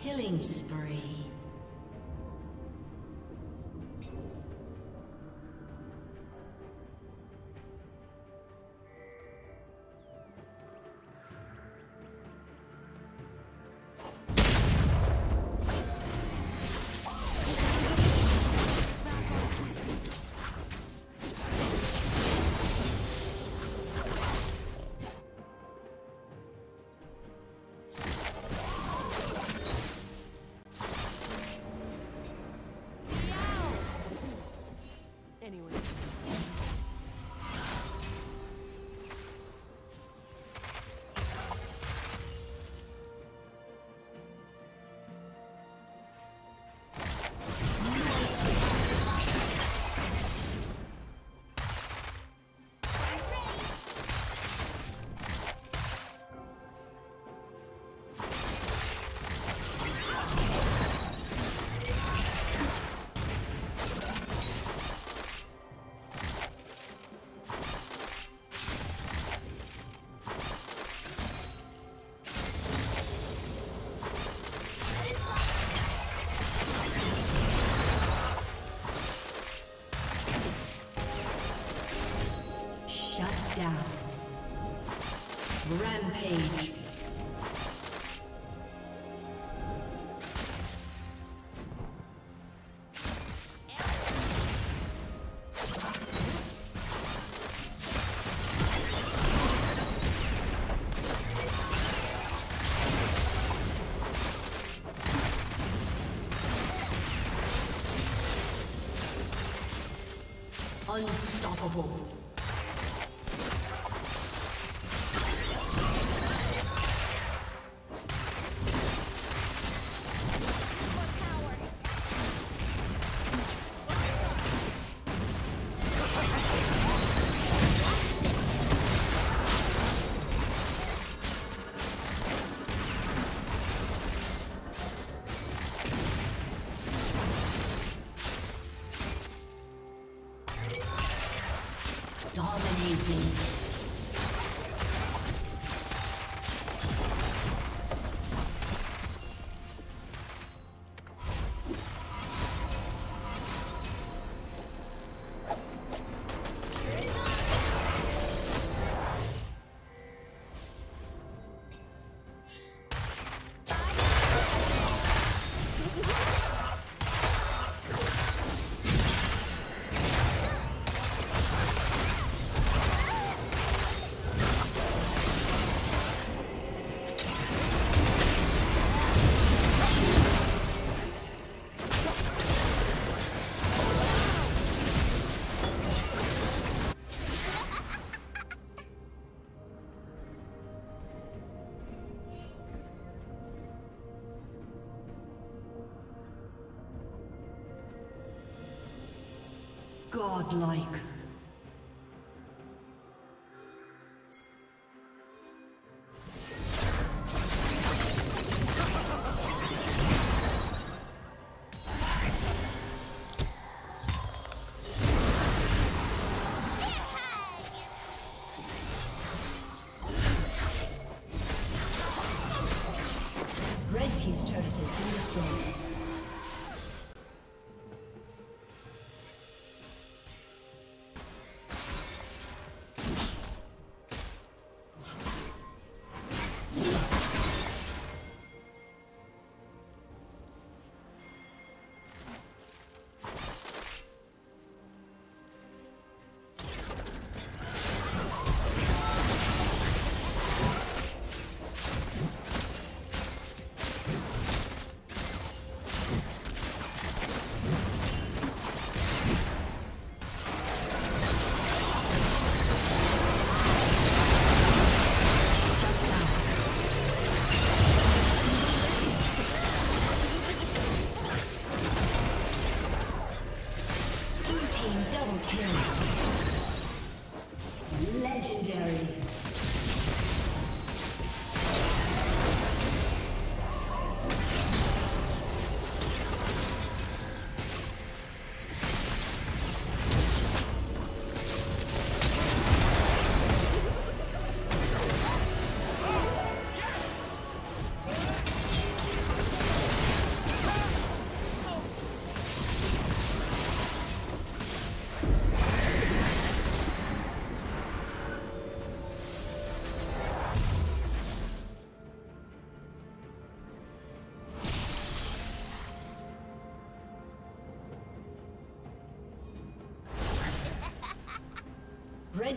Killing spree. Rampage. Godlike.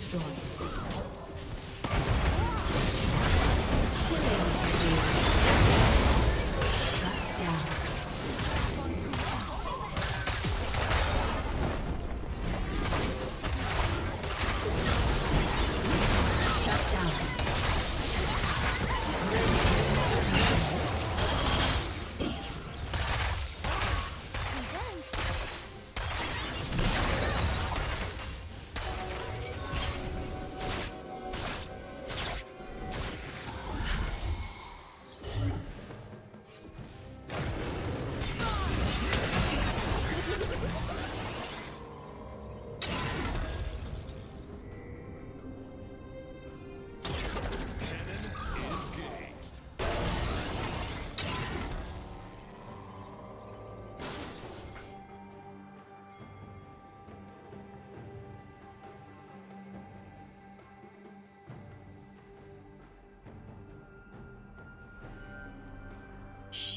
Destroyed.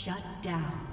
Shut down.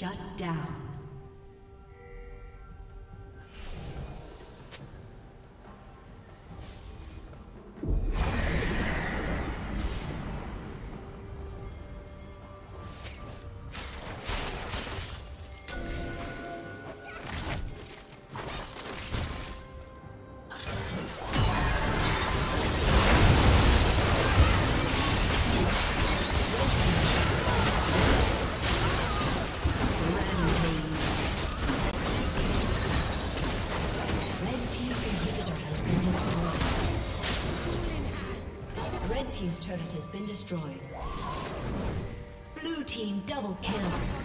Shut down. Been destroyed. Blue team double kill.